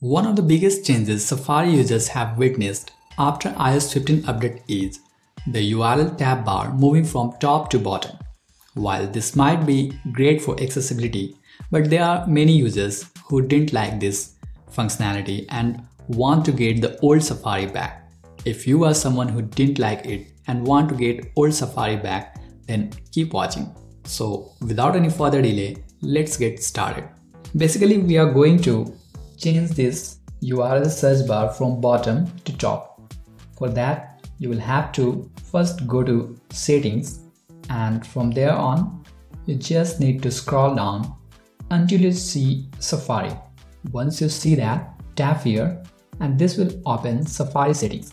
One of the biggest changes Safari users have witnessed after iOS 15 update is the URL tab bar moving from top to bottom. While this might be great for accessibility, but there are many users who didn't like this functionality and want to get the old Safari back. If you are someone who didn't like it and want to get old Safari back, then keep watching. So without any further delay, let's get started. Basically, we are going to change this URL search bar from bottom to top. For that, you will have to first go to settings and from there on, you just need to scroll down until you see Safari. Once you see that, tap here and this will open Safari settings.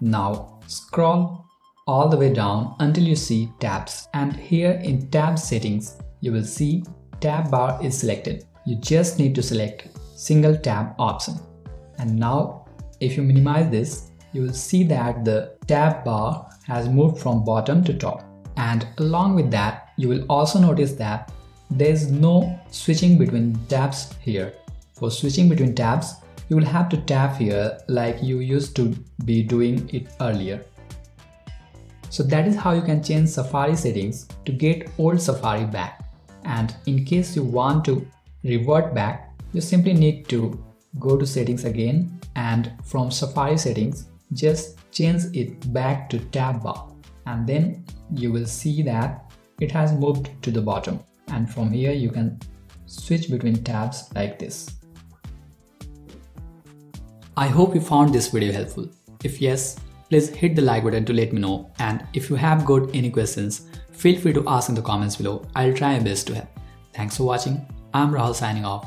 Now scroll all the way down until you see tabs and here in tab settings you will see tab bar is selected. You just need to select single tab option and now if you minimize this you will see that the tab bar has moved from bottom to top and along with that you will also notice that there is no switching between tabs here. For switching between tabs you will have to tap here like you used to be doing it earlier. So that is how you can change Safari settings to get old Safari back. And in case you want to revert back, you simply need to go to settings again and from Safari settings, just change it back to tab bar. And then you will see that it has moved to the bottom. And from here you can switch between tabs like this. I hope you found this video helpful. If yes, please hit the like button to let me know and if you have got any questions, feel free to ask in the comments below. I'll try my best to help. Thanks for watching. I'm Rahul signing off